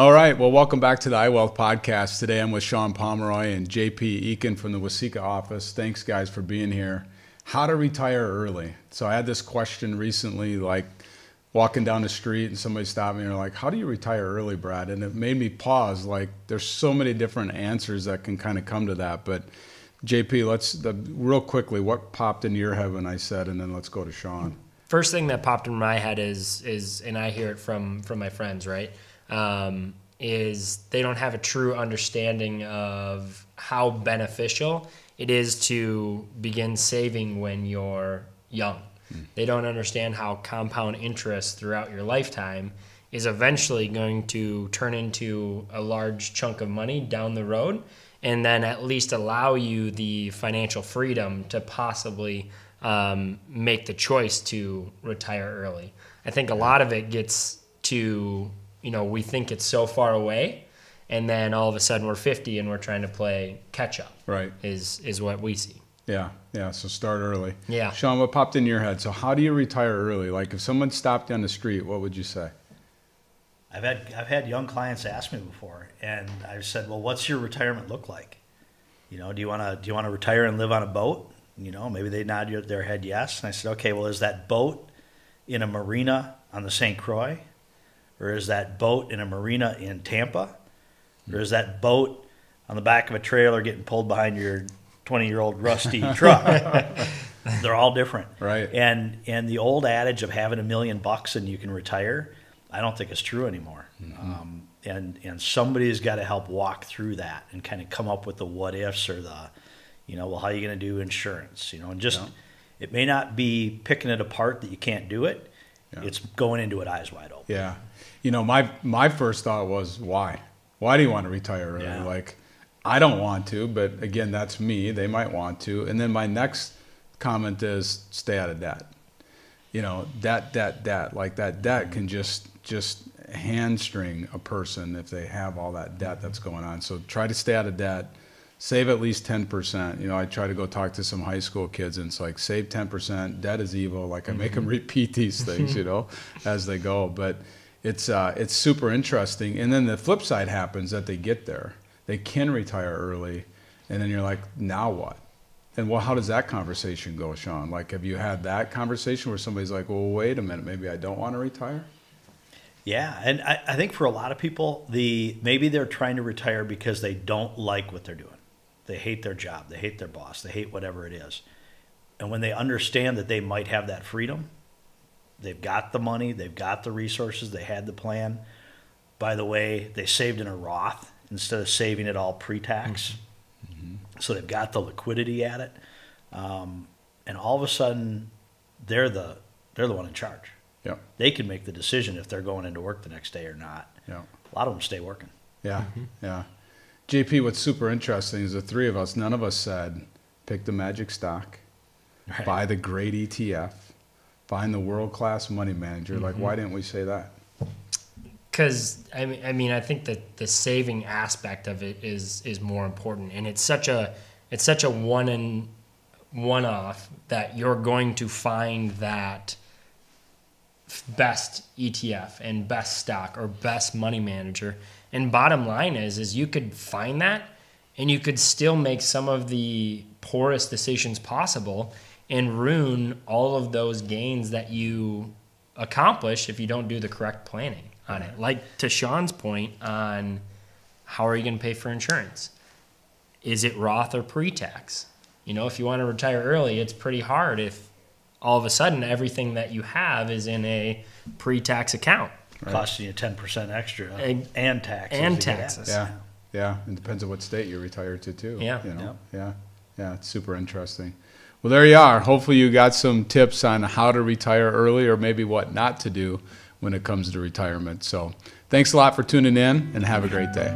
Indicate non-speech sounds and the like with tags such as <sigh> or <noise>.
All right. Well, welcome back to the iWealth podcast. Today I'm with Sean Pomeroy and JP Eykyn from the Waseca office. Thanks, guys, for being here. How to retire early. So I had this question recently, like walking down the street and somebody stopped me and they're like, How do you retire early, Brad? And it made me pause. Like, there's so many different answers that can kind of come to that. But JP, let's the, real quickly, what popped into your head when I said, and then let's go to Sean. First thing that popped in my head is is, and I hear it from from my friends, right? Um, is they don't have a true understanding of how beneficial it is to begin saving when you're young. Mm. They don't understand how compound interest throughout your lifetime is eventually going to turn into a large chunk of money down the road and then at least allow you the financial freedom to possibly um, make the choice to retire early. I think a lot of it gets to, you know, we think it's so far away and then all of a sudden we're 50 and we're trying to play catch up. Right. Is is what we see. Yeah, yeah. So start early. Yeah. Sean, what popped in your head? So how do you retire early? Like if someone stopped you on the street, what would you say? I've had I've had young clients ask me before, and I've said, "Well, what's your retirement look like? You know, do you want to do you want to retire and live on a boat? You know, maybe they nod their head yes, and I said, "Okay, well, is that boat in a marina on the St. Croix, or is that boat in a marina in Tampa, or is that boat on the back of a trailer getting pulled behind your 20 year old rusty <laughs> truck?" They're all different, right? And and the old adage of having a million bucks and you can retire I don't think it's true anymore. Mm-hmm. Um, and and somebody's got to help walk through that and kind of come up with the what ifs or the, you know, well, how are you going to do insurance? You know, and just yeah. it may not be picking it apart that you can't do it. Yeah. It's going into it eyes wide open. Yeah, you know, my my first thought was why? Why do you want to retire early? Yeah. Like, I don't want to, but again, that's me. They might want to. And then my next comment is stay out of debt. You know, debt, debt, debt. Like that debt can just just hamstring a person if they have all that debt that's going on. So try to stay out of debt. Save at least 10%. You know, I try to go talk to some high school kids and it's like, save 10%. Debt is evil. Like I make them mm-hmm. repeat these things, you know, <laughs> as they go. But it's, uh, it's super interesting. And then the flip side happens that they get there. They can retire early. And then you're like, now what? And well, how does that conversation go, Sean? Like, have you had that conversation where somebody's like, well, wait a minute, maybe I don't want to retire? Yeah, and I, I think for a lot of people, the maybe they're trying to retire because they don't like what they're doing. They hate their job, they hate their boss, they hate whatever it is. And when they understand that they might have that freedom, they've got the money, they've got the resources, they had the plan. By the way, they saved in a Roth instead of saving it all pre-tax. Mm-hmm. So they've got the liquidity at it, um, and all of a sudden, they're the they're the one in charge. Yeah. They can make the decision if they're going into work the next day or not. Yeah. A lot of them stay working. Yeah. Mm-hmm. Yeah. JP, what's super interesting is the three of us, none of us said pick the magic stock, right. buy the great ETF, find the world class money manager. Mm-hmm. Like, why didn't we say that? Because I mean, I mean, I think that the saving aspect of it is is more important, and it's such a it's such a one and one off that you're going to find that best ETF and best stock or best money manager. And bottom line is is you could find that and you could still make some of the poorest decisions possible and ruin all of those gains that you accomplish if you don't do the correct planning on it. Like to Sean's point on how are you going to pay for insurance? Is it Roth or pre-tax? You know, if you want to retire early, it's pretty hard if all of a sudden everything that you have is in a pre-tax account. Right. Costing you ten percent extra and, and taxes. And taxes. Yeah, yeah. It depends on what state you're retired to too. Yeah. You know? Yeah. Yeah. It's super interesting. Well, there you are. Hopefully, you got some tips on how to retire early, or maybe what not to do when it comes to retirement. So, thanks a lot for tuning in, and have a great day.